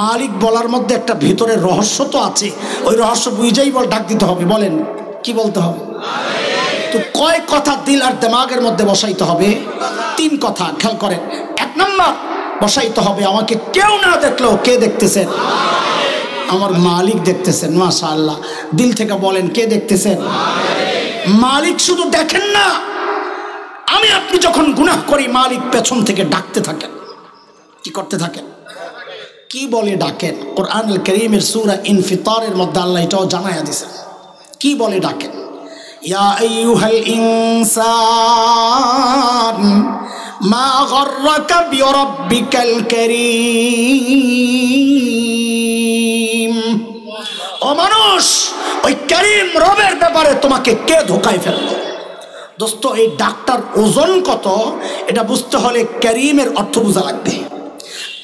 মালিক বলার মধ্যে একটা ভিতরের রহস্য তো আছে। ওই রহস্য বুঝেই বল ডাক দিতে হবে, বলেন, কি বলতে হবে? তো কয় কথা দিল আর দেমাগের মধ্যে বসাইতে হবে? তিন কথা, খেয়াল করেন। এক নম্বর, বসাইতে হবে, আমাকে কেউ না দেখলেও কে দেখতেছেন? আমার মালিক দেখতেছেন মাশা আল্লাহ দিল থেকে বলেন, কে দেখতেছেন? মালিক শুধু দেখেন না, আমি আপনি যখন গুনাহ করি, মালিক পেছন থেকে ডাকতে থাকেন। কি করতে থাকেন? কি বলে ডাকেন? কোরআনুল করিমের সুরা ইনফিতরের মধ্যে আল্লাহ এটাও জানাইয়া দিছেন কি বলে ডাকেন? ইয়া আইয়ুহাল ইনসান মা গর্রাকা বিরব্বিকাল কারীম ও মানুষ, ওই করিম রবের ব্যাপারে তোমাকে কে ধোকায় ফেলল? দোস্ত, এই ডাক্তার ওজন কত? এটা বুঝতে হলে ক্যারিমের অর্থ বোঝা লাগবে।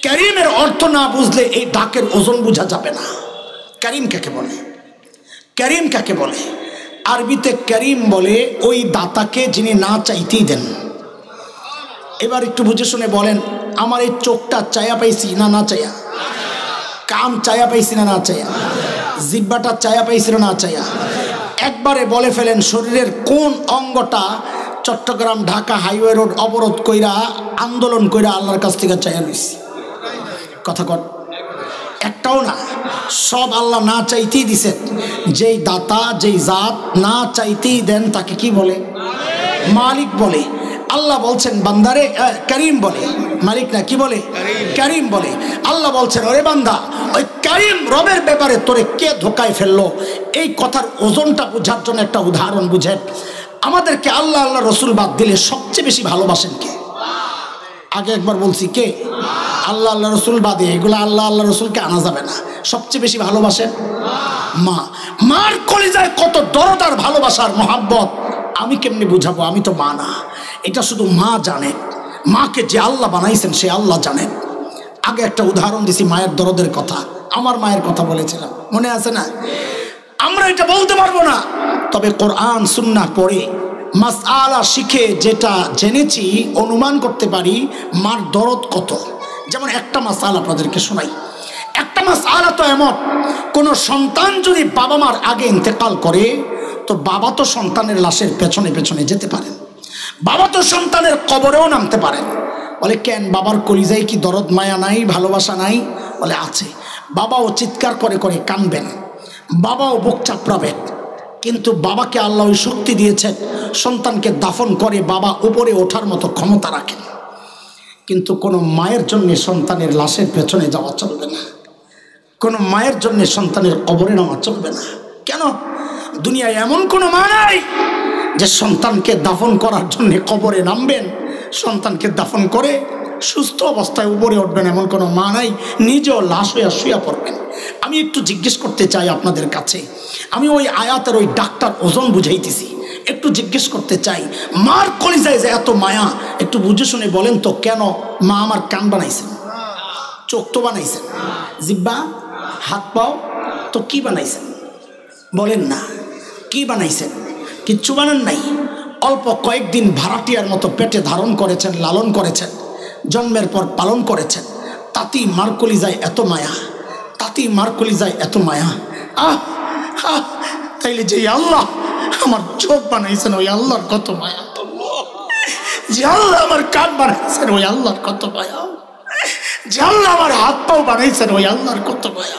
ক্যারিমের অর্থ না বুঝলে এই ডাকের ওজন বোঝা যাবে না। ক্যারিম কাকে বলে? ক্যারিম কাকে বলে? আরবিতে ক্যারিম বলে ওই দাতাকে যিনি না চাইতেই দেন। এবার একটু বুঝে শুনে বলেন, আমার এই চোখটা চায়া পাইছি না না চায়া? কাম চায়া পাইছি না না চায়া? জিব্বাটা চায়া পাইছি না না চায়া? একবারে বলে ফেলেন, শরীরের কোন অঙ্গটা চট্টগ্রাম ঢাকা হাইওয়ে রোড অবরোধ কইরা আন্দোলন কইরা আল্লাহর কাছ থেকে চাইয়া লইছি? কথা কর একটাও না, সব আল্লাহ না চাইতেই দিছেন। যেই দাতা, যেই জাত না চাইতেই দেন, তাকে কি বলে? মালিক বলে। আল্লাহ বলছেন, বান্দারে করিম বলে। মালিক না, কি বলে? করিম বলে। আল্লাহ বলছেন, ওরে বান্দা, ওই করিম রবের ব্যাপারে তোরে কে ধোকায় ফেলল? এই কথার ওজনটা বোঝার জন্য একটা উদাহরণ বুঝেন। আমাদেরকে আল্লাহ আল্লাহ রসুল বাদ দিলে সবচেয়ে বেশি ভালোবাসেন কে? আগে একবার বলছি কে? আল্লাহ আল্লাহ রসুল বাদে, এগুলো আল্লাহ আল্লাহ রসুলকে আনা যাবে না। সবচেয়ে বেশি ভালোবাসেন মা। মার কলিজায় কত দরদার ভালোবাসার মহাব্বত, আমি কেমনি বুঝাবো? আমি তো মা না। এটা শুধু মা জানে। মাকে যে আল্লাহ বানাইছেন, সে আল্লাহ জানেন আগে একটা উদাহরণ দিছি মায়ের দরদের কথা। আমার মায়ের কথা বলেছিলাম। মনে আছে না? আমরা এটা বলতে পারব না। তবে কোরআন সুন্না পড়ে মাস আলা শিখে যেটা জেনেছি, অনুমান করতে পারি, মার দরদ কত? যেমন একটা মাস আল আপনাদেরকে শোনাই। একটা মাস আলা তো এমন, কোনো সন্তান যদি বাবা মার আগে ইন্তেকাল করে, তো বাবা তো সন্তানের লাশের পেছনে পেছনে যেতে পারেন। বাবা তো সন্তানের কবরেও নামতে পারেন। বলে, কেন বাবার কলিজায় কি দরদ, মায়া নাই, ভালোবাসা নাই? বলে, আছে। বাবাও চিৎকার করে করে কানবেন। বাবাও বুক চাপড়াবেন। কিন্তু বাবাকে আল্লাহ ওই শক্তি দিয়েছেন, সন্তানকে দাফন করে বাবা উপরে ওঠার মতো ক্ষমতা রাখেন। কিন্তু কোনো মায়ের জন্য সন্তানের লাশের পেছনে যাওয়া চলবে না। কোনো মায়ের জন্য সন্তানের কবরে নেওয়া চলবে না। কেন? দুনিয়ায় এমন কোনো মা নাই যে সন্তানকে দাফন করার জন্য কবরে নামবেন, সন্তানকে দাফন করে সুস্থ অবস্থায় উপরে উঠবেন এমন কোনো মা নাই, নিজেও লাশ হইয়া শুয়া পড়বেন। আমি একটু জিজ্ঞেস করতে চাই আপনাদের কাছে। আমি ওই আয়াতের ওই ডাক্তার ওজন বুঝাইতেছি। একটু জিজ্ঞেস করতে চাই, মার কলিজায় যে এত মায়া, একটু বুঝে শুনে বলেন তো কেন মা আমার কান বানাইছেন? চোখ তো বানাইছেন? জিব্বা? হাত পাও? তো কি বানাইছেন? বলেন না। কি বানাইছেন? কিচ্ছু বানান নাই। অল্প কয়েকদিন ভাড়াটিয়ার মতো পেটে ধারণ করেছেন, লালন করেছেন। জন্মের পর পালন করেছেন। তাতি মারকলি যায় এত মায়া। তাতি মারকলি যায় এত মায়া। আহ আহ, তাইলে যে আল্লাহ আমার চোখ বানাইছেন, ওই আল্লাহর কত মায়া। যে আল্লাহ আমার কান বানাইছেন, ওই আল্লাহর কত মায়া। যে আমার হাত পাও বানাইছেন, ওই আল্লাহর কত মায়া।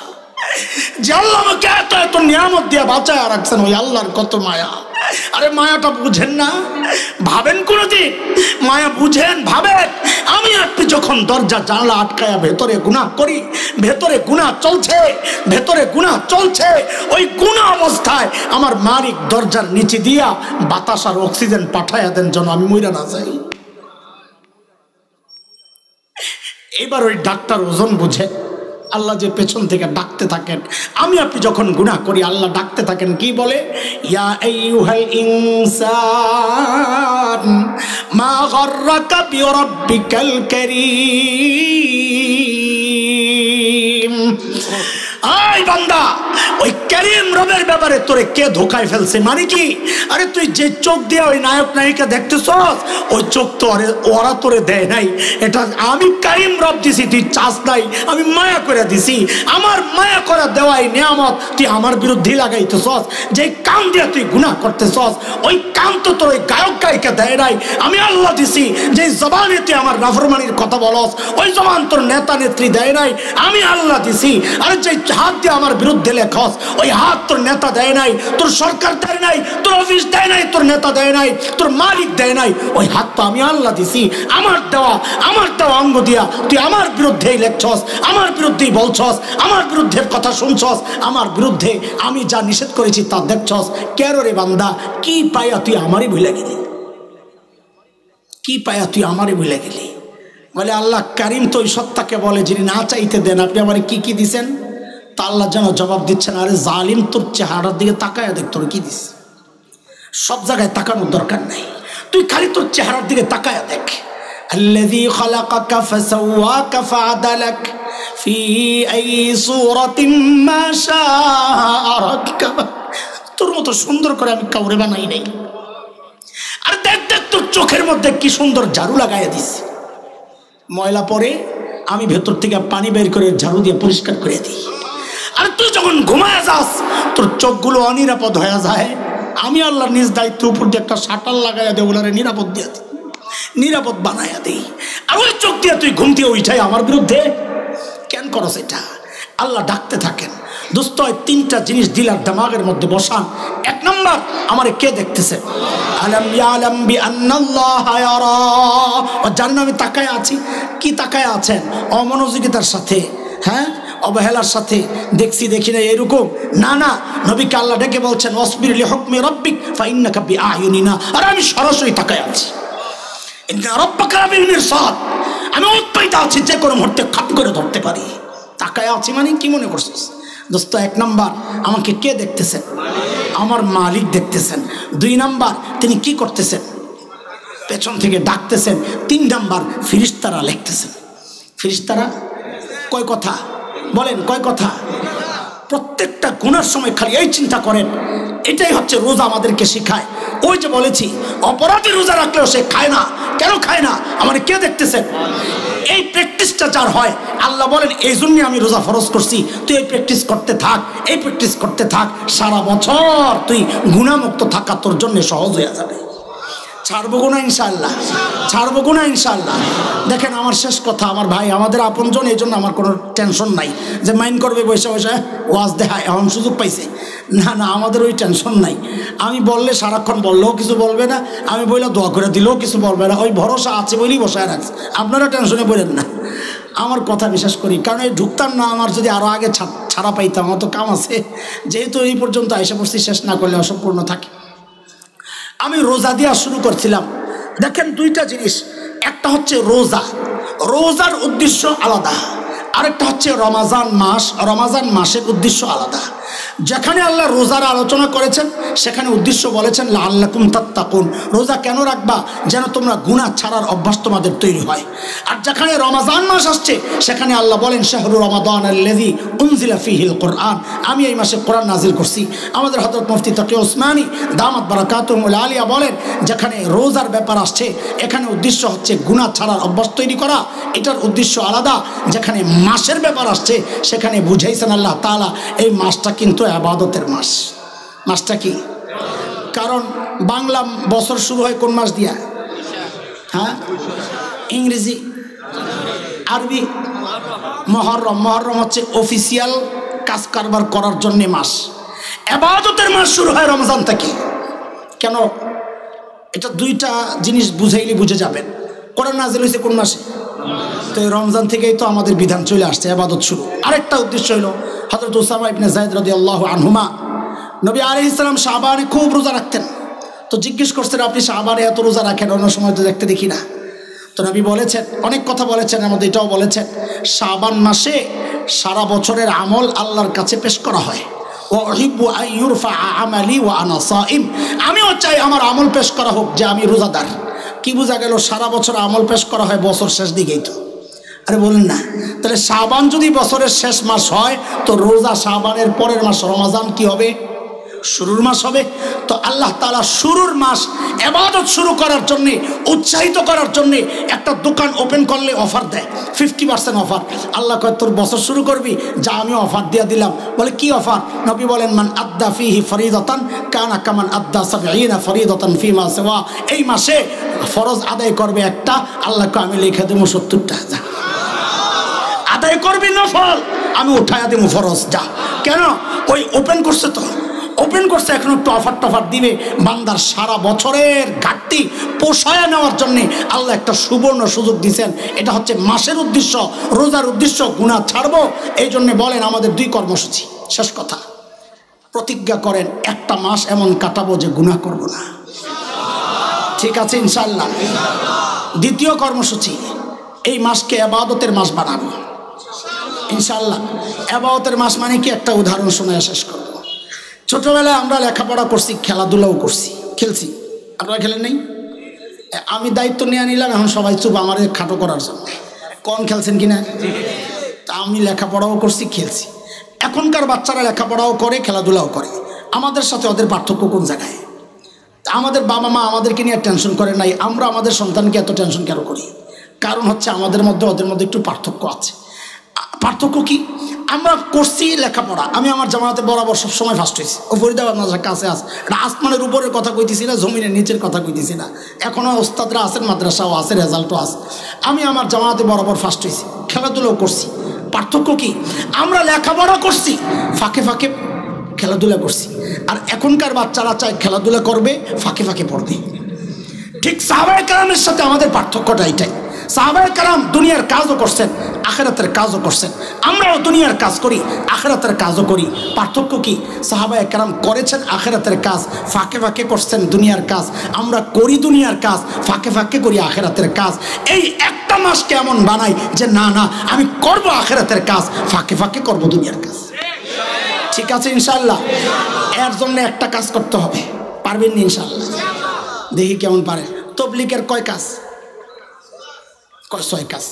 যে আমাকে এত এত নিয়ামত দিয়ে বাঁচায় রাখছেন, ওই আল্লাহর কত মায়া। আরে মায়াটা বুঝেন না। ভাবেন কোনোদিন? মায়া বুঝেন, ভাবেন। আমি আপনি যখন দরজা জানলা আটকায়া ভেতরে গুণা করি, ভেতরে গুণা চলছে, ভেতরে গুণা চলছে, ওই গুণা অবস্থায় আমার মালিক দরজার নিচে দিয়া বাতাস আর অক্সিজেন পাঠাইয়া দেন যেন আমি মইরা না যাই। এবার ওই ডাক্তার ওজন বুঝে। আল্লাহ যে পেছন থেকে ডাকতে থাকেন। আমি আপনি যখন গুণা করি, আল্লাহ ডাকতে থাকেন, কি বলে? আই বান্দা! ওই করিম রবের ব্যাপারে তোরে কে ধোকায় ফেলছে? মানে কি? আরে তুই যে চোখ দিয়ে ওই নায়ক, নায়িকা দেখতেছ ওই চোখ তো আরে, ওরা তোরে দেয় নাই। এটা আমি করিম রব দিছি, তুই চাস নাই। আমি মায়া করে দিছি। আমার মায়া করা দেওয়াই নিয়ামত, তুই আমার বিরুদ্ধে লাগাইতেছস। যে কান দিয়ে তুই গুনাহ করতেছস, ওই কান তো তোর ওই গায়ক, গায়িকা দেয় নাই। আমি আল্লাহ দিছি যে জবানে তুই আমার নাফরমানির কথা বলস, ওই জবান তোর নেতা নেত্রী দেয় নাই। আমি আল্লাহ দিছি। আরে যে হাত দিয়ে আমার বিরুদ্ধে লেখস ওই হাত তোর নেতা দেয় নাই, তোর সরকার দেয় নাই, তোর অফিস দেয় নাই, তোর নেতা দেয় নাই, তোর মালিক দেয় নাই। ওই হাত তো আমি আল্লাহ দিছি, আমার দেওয়া আমার দেওয়া অঙ্গ দিয়া তুই আমার বিরুদ্ধেই লেখছস, আমার বিরুদ্ধেই বলছস, আমার বিরুদ্ধে কথা শুনছস, আমার বিরুদ্ধে আমি যা নিষেধ করেছি তা দেখছস। কেন রে বান্দা? কি পায়া তুই আমারই ভুলে গেলি? কি পায়া তুই আমারই ভুলে গেলি? বলে আল্লাহ কারিম তো ওই সত্তাকে বলে, যিনি না চাইতে দেন, আপনি আমার কি কি দিছেন? তা আল্লাহ যেন জবাব দিচ্ছেন আরে জালিম তোর চেহারার দিকে তাকায় দেখ তোর কি দিস সব জায়গায় তাকানোর দরকার নাই তুই খালি তোর চেহারার দিকে তাকায় দেখ الذي خلقك فسواك فعدلك في أي صورة ما شاء ركبك তোর মতো সুন্দর করে আমি কাউরে বানাই নাই আর দেখ দেখ তোর চোখের মধ্যে কি সুন্দর ঝাড়ু লাগাইয়া দিস ময়লা পরে আমি ভেতর থেকে পানি বের করে ঝাড়ু দিয়ে পরিষ্কার করে দিই আর তুই যখন ঘুমায় যাস, তোর চোখগুলো অনিরাপদ হয়ে যায়। আমি আল্লাহ নিজ দায়িত্ব উপর দিয়ে একটা শাটার লাগাইয়া দেয় ওনারে নিরাপদ দিয়ে দিই। নিরাপদ বানাইয়া দিই। আর ওই চোখ দিয়ে তুই ঘুম দিয়ে উঠাই আমার বিরুদ্ধে? কেন করো সেটা আল্লাহ ডাকতে থাকেন। দোস্ত তিনটা জিনিস দিলার দামাগের মধ্যে বসান। এক নম্বর, আমারে কে দেখতেছে? আলম ইয়ালাম বি তাকায় আছি। কি তাকায় আছেন? অমনোযোগিতার সাথে হ্যাঁ? অবহেলার সাথে দেখছি, দেখি না এরকম। না না, নবীকে আল্লাহ ডেকে বলছেন অসবির হকমে রব্বিক, ফাইন্নাকা বি আয়ুনিনা আর আমি সরাসরি তাকায় আছি। আমি উৎপাইত আছি, যে কোনো মুহূর্তে খাপ করে ধরতে পারি। তাকায় আছি মানে কি মনে করছিস? দোস্ত, এক নাম্বার, আমাকে কে দেখতেছেন? আমার মালিক দেখতেছেন। দুই নাম্বার, তিনি কি করতেছেন? পেছন থেকে ডাকতেছেন। তিন নাম্বার, ফিরিস্তারা লিখতেছেন। ফিরিস্তারা? কয় কথা? বলেন, কয় কথা? প্রত্যেকটা গুণার সময় খালি এই চিন্তা করেন, এটাই হচ্ছে রোজা আমাদেরকে শিখায়। ওই যে বলেছি, অপরাধী রোজা রাখলেও সে খায় না। কেন খায় না? আমার কে দেখতেছেন? এই প্র্যাকটিসটা যার হয়, আল্লাহ বলেন, এই জন্যে আমি রোজা ফরজ করছি। তুই এই প্র্যাকটিস করতে থাক, এই প্র্যাকটিস করতে থাক, সারা বছর তুই গুণামুক্ত থাকা তোর জন্য সহজ হয়ে যাবে। ছাড়বো গুণা ইনশাল্লাহ ছাড়বো গুণা ইনশাল্লাহ দেখেন আমার শেষ কথা, আমার ভাই, আমাদের আপনজন, এই জন্য আমার কোনো টেনশন নাই। যে মাইন্ড করবে বসে বসে, ওয়াজ দেখায় এমন সুযোগ পাইছে। না না, আমাদের ওই টেনশন নাই। আমি বললে সারাক্ষণ বললেও কিছু বলবে না, আমি বললে দোয়া করে দিলেও কিছু বলবে না। ওই ভরসা আছে বলেই বসায় রাখছে। আপনারা টেনশনে বলেন না। আমার কথা বিশ্বাস করি, কারণ এই ঢুকতাম না, আমার যদি আরও আগে ছাড়া পাইতাম, আমার তো কাম আছে। যেহেতু এই পর্যন্ত এসে পড়ছি, শেষ না করলে অসম্পূর্ণ থাকে। আমি রোজা দেওয়া শুরু করছিলাম। দেখেন দুইটা জিনিস। একটা হচ্ছে রোজা। রোজার উদ্দেশ্য আলাদা। আরেকটা হচ্ছে রমাজান মাস। রমাজান মাসের উদ্দেশ্য আলাদা। যেখানে আল্লাহ রোজার আলোচনা করেছেন, সেখানে উদ্দেশ্য বলেছেন আল্লাকুম তাত্তাকুন। রোজা কেন রাখবা? যেন তোমরা গুণা ছাড়ার অভ্যাস তোমাদের তৈরি হয়। আর যেখানে রমাজান মাস আসছে, সেখানে আল্লাহ বলেন, শাহরু রমাদান আল্লাদি উনজিলা ফিহিল কোরআন। আমি এই মাসে কোরআন নাজিল করছি। আমাদের হজরত মুফতি তকি ওসমানী দামাত বারাকাতুল আলিয়া বলেন, যেখানে রোজার ব্যাপার আসছে, এখানে উদ্দেশ্য হচ্ছে গুণা ছাড়ার অভ্যাস তৈরি করা। এটার উদ্দেশ্য আলাদা। যেখানে মাসের ব্যাপার আসছে, সেখানে বুঝাইছেন আল্লাহ তালা এই মাসটা কিন্তু আবাদতের মাস। মাসটা কি? কারণ বাংলা বছর শুরু হয় কোন মাস দিয়া? হ্যাঁ? ইংরেজি, আরবি, মহরম। মহরম হচ্ছে অফিসিয়াল কাজ কারবার করার জন্যে মাস। আবাদতের মাস শুরু হয় রমজান থেকে। কেন? এটা দুইটা জিনিস বুঝাইলে বুঝে যাবেন। কোরআন নাজিল হয়েছে কোন মাসে? তো এই রমজান থেকেই তো আমাদের বিধান চলে আসছে, আবাদত শুরু। আরেকটা উদ্দেশ্য হলো হজরত উসামা ইবনে জায়দ রদি আল্লাহ আনহুমা, নবী আলহ ইসলাম শাহবানে খুব রোজা রাখতেন। তো জিজ্ঞেস করছেন, আপনি শাহবানে এত রোজা রাখেন? অন্য সময় তো দেখতে দেখি না। তো নবী বলেছেন, অনেক কথা বলেছেন আমাদের এটাও বলেছেন শাহবান মাসে সারা বছরের আমল আল্লাহর কাছে পেশ করা হয়। আমিও চাই আমার আমল পেশ করা হোক যে আমি রোজাদার। কি বোঝা গেল সারা বছর আমল পেশ করা হয় বছর শেষ দিকেই তো? আরে বলেন না। তাহলে সাবান যদি বছরের শেষ মাস হয়, তো রোজা সাবানের পরের মাস রমাজান কি হবে? শুরুর মাস হবে। তো আল্লাহ তালা শুরুর মাস এবাদত শুরু করার জন্যে, উৎসাহিত করার জন্যে একটা দোকান ওপেন করলে অফার দেয়। ফিফটি পার্সেন্ট অফার আল্লাহ কয়, তোর বছর শুরু করবি? যা, আমি অফার দিয়ে দিলাম। বলে, কি অফার নবী বলেন, মান আদ্দা ফিহি ফরিদতান কানা কামান আদ্দা সাবিনা ফরিদতান ফিমা সেওয়া। এই মাসে ফরজ আদায় করবে একটা। আল্লাহকে আমি লিখে দেবো সত্তরটা যা আদায় করবি নফল, আমি উঠাইয়া দেবো ফরজ যা। কেন? ওই ওপেন করছে তো। ওপেন করছে এখন একটু অফার টফার দিবে। বান্দার সারা বছরের ঘাটতি পোষায় নেওয়ার জন্যে আল্লাহ একটা সুবর্ণ সুযোগ দিচ্ছেন এটা হচ্ছে মাসের উদ্দেশ্য, রোজার উদ্দেশ্য গুণা ছাড়বো। এই জন্যে বলেন আমাদের দুই কর্মসূচি। শেষ কথা, প্রতিজ্ঞা করেন, একটা মাস এমন কাটাবো যে গুণা করব না। ঠিক আছে ইনশাল্লাহ দ্বিতীয় কর্মসূচি, এই মাসকে আবাদতের মাস বানাবো। ইনশাল্লাহ আবাদতের মাস মানে কি? একটা উদাহরণ শোনা শেষ করব। ছোটবেলায় আমরা লেখাপড়া করছি, খেলাধুলাও করছি। খেলছি। আপনারা খেলেন নেই? আমি দায়িত্ব নিয়ে নিলাম, এখন সবাই চুপ, আমার খাটো করার জন্য। কম খেলছেন কিনা? আমি লেখাপড়াও করছি, খেলছি। এখনকার বাচ্চারা লেখাপড়াও করে, খেলাধুলাও করে। আমাদের সাথে ওদের পার্থক্য কোন জায়গায়? আমাদের বাবা মা আমাদেরকে নিয়ে টেনশন করে নাই, আমরা আমাদের সন্তানকে এত টেনশন কেন করি? কারণ হচ্ছে আমাদের মধ্যে, ওদের মধ্যে একটু পার্থক্য আছে। পার্থক্য কি? আমরা করছি লেখাপড়া। আমি আমার জামাতে বরাবর সবসময় ফার্স্ট হয়েছি। ও ফরিদাবাদ মাদ্রাসার কাছে আস এটা আসমানের উপরের কথা কইতেছি না, জমিনের নিচের কথা কইতেছি না। এখনও ওস্তাদরা আছেন, মাদ্রাসাও আছে, রেজাল্টও আছে। আমি আমার জামাতে বরাবর ফার্স্ট হয়েছি। খেলাধুলাও করছি। পার্থক্য কি? আমরা লেখাপড়া করছি, ফাঁকে ফাঁকে খেলাধুলা করছি। আর এখনকার বাচ্চারা চায় খেলাধুলা করবে, ফাঁকে ফাঁকে পড়বে। ঠিক সাহাবায় কালামের সাথে আমাদের পার্থক্যটা এটাই। সাহাবায় কালাম দুনিয়ার কাজও করছেন, আখেরাতের কাজও করছেন। আমরাও দুনিয়ার কাজ করি, আখেরাতের কাজও করি। পার্থক্য কি? সাহাবায় কালাম করেছেন আখেরাতের কাজ, ফাঁকে ফাঁকে করছেন দুনিয়ার কাজ। আমরা করি দুনিয়ার কাজ, ফাঁকে ফাঁকে করি আখেরাতের কাজ। এই একটা মাস কেমন বানাই যে না না, আমি করব আখেরাতের কাজ, ফাঁকে ফাঁকে করব দুনিয়ার কাজ। ঠিক আছে ইনশাল্লাহ এর জন্য একটা কাজ করতে হবে। পারবেন ইনশাল্লাহ দেখি কেমন পারে তবলিকের কয় কাজ? কয় ছয় কাজ।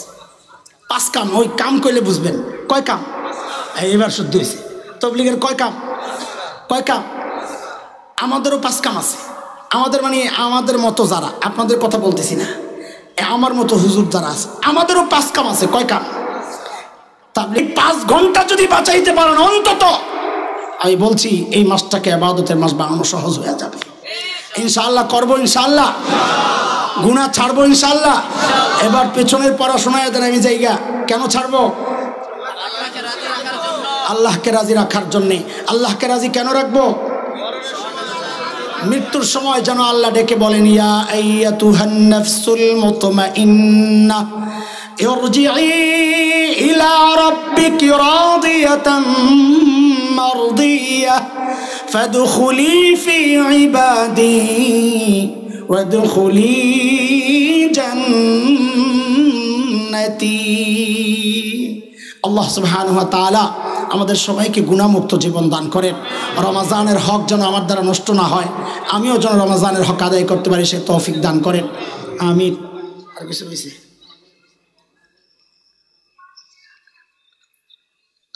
পাঁচ কাম, ওই কাম করলে বুঝবেন। কয় কাম? এইবার শুদ্ধ হয়েছে তবলিগের কয় কাম? কয় কাম? আমাদেরও পাঁচ কাম আছে। আমাদের মানে আমাদের মতো যারা, আপনাদের কথা বলতেছি না। আমার মতো হুজুর যারা আছে, আমাদেরও পাঁচ কাম আছে। কয় কাম? তাহলে পাঁচ ঘণ্টা যদি বাঁচাইতে পারেন অন্তত, আমি বলছি এই মাসটাকে আবাদতের মাস বানানো সহজ হয়ে যাবে। ইনশাল্লাহ করব ইনশাল্লাহ গুণা ছাড়বো ইনশাল্লাহ এবার পেছনের পড়াশোনায় দেন আমি জায়গা কেন ছাড়বো আল্লাহকে রাজি রাখার জন্যে আল্লাহকে রাজি কেন রাখবো মৃত্যুর সময় যেন আল্লাহ ডেকে বলেন ইয়া আইয়াতুহান নাফসুল মুতমাইন্না ارجعي إلى ربك راضية مرضية فادخلي في عبادي وادخلي আল্লাহ সুবহান আমাদের সবাইকে গুণামুক্ত জীবন দান করেন। রমাজানের হক যেন আমার দ্বারা নষ্ট না হয়, আমিও যেন রমাজানের হক আদায় করতে পারি, সে তৌফিক দান করেন। আমি আর কিছু হয়েছে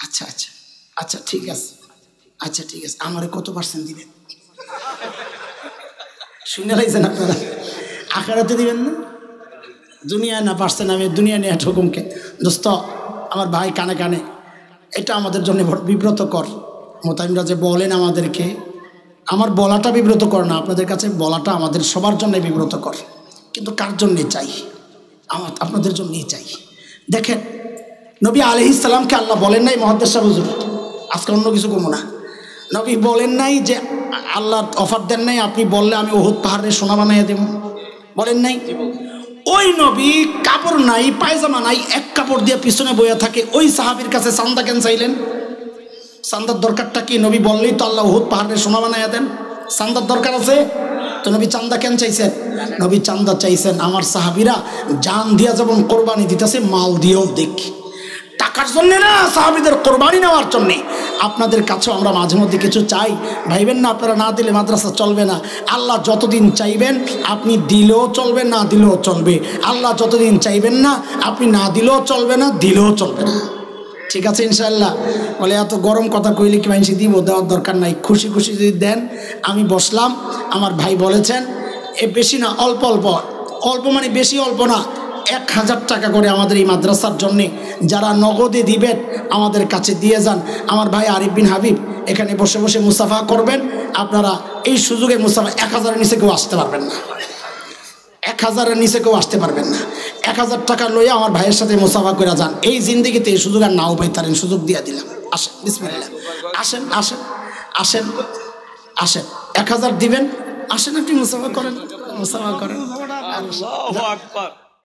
আচ্ছা আচ্ছা আচ্ছা ঠিক আছে। আচ্ছা ঠিক আছে। আমারে কত পার্সেন্ট দিবেন? শুনে লাগছেন আপনারা? আকারাতে দিবেন না? দুনিয়া না পারছেন আমি দুনিয়া নিয়ে ঠকুমকে দোস্ত, আমার ভাই কানে কানে, এটা আমাদের জন্য বিব্রতকর। মোতাইমরা যে বলেন আমাদেরকে, আমার বলাটা বিব্রত বিব্রতকর না, আপনাদের কাছে বলাটা আমাদের সবার জন্য বিব্রতকর। কিন্তু কার জন্যে চাই? আমার, আপনাদের জন্যই চাই। দেখেন, নবী আলহি ইসালামকে আল্লাহ বলেন নাই, মহাদ্দেশ হুজুর। আজকে অন্য কিছু কমো না। নবী বলেন নাই যে আল্লাহ অফার দেন নাই, আপনি বললে আমি ওহুদ পাহাড়ে সোনা বানাইয়া দেব। বলেন নাই? ওই নবী কাপড় নাই, পায়জামা নাই, এক কাপড় দিয়ে পিছনে বইয়া থাকে। ওই সাহাবির কাছে চান্দা কেন চাইলেন? চান্দার দরকারটা কি? নবী বললেই তো আল্লাহ হুদ পাহাড়ের সোনা বানাইয়া দেন। চান্দার দরকার আছে? তো নবী চান্দা কেন চাইছেন? নবী চান্দা চাইছেন, আমার সাহাবিরা জান দিয়া যেমন কোরবানি দিতেছে, মাল দিয়েও দেখি। টাকার জন্য না, সাহাবিদের কোরবানি নেওয়ার জন্যে। আপনাদের কাছেও আমরা মাঝে মধ্যে কিছু চাই। ভাইবেন না, আপনারা না দিলে মাদ্রাসা চলবে না। আল্লাহ যতদিন চাইবেন, আপনি দিলেও চলবে না, দিলেও চলবে। আল্লাহ যতদিন চাইবেন না, আপনি না দিলেও চলবে না, দিলেও চলবে না। ঠিক আছে ইনশাল্লাহ বলে, এত গরম কথা কইলে কি মানুষ দিব? দেওয়ার দরকার নাই। খুশি খুশি যদি দেন, আমি বসলাম। আমার ভাই বলেছেন, এ বেশি না, অল্প অল্প। অল্প মানে বেশি, অল্প না। এক হাজার টাকা করে আমাদের এই মাদ্রাসার জন্যে যারা নগদে দিবেন, আমাদের কাছে দিয়ে যান। আমার ভাই আরিফ বিন হাবিব, এখানে বসে বসে মুসাফা করবেন। আপনারা এই সুযোগে মুসাফা এক হাজারের নিচে কেউ আসতে পারবেন না। এক হাজারের নিচে কেউ আসতে পারবেন না। এক হাজার টাকা লইয়া আমার ভাইয়ের সাথে মুসাফা করে যান। এই জিন্দিগিতে এই সুযোগ আর নাও পাইতারেন, সুযোগ দিয়ে দিলাম। আসেন বিসমিল্লা আসেন আসেন আসেন আসেন। এক হাজার দিবেন। আসেন, আপনি মুসাফা করেন। মুসাফা করেন।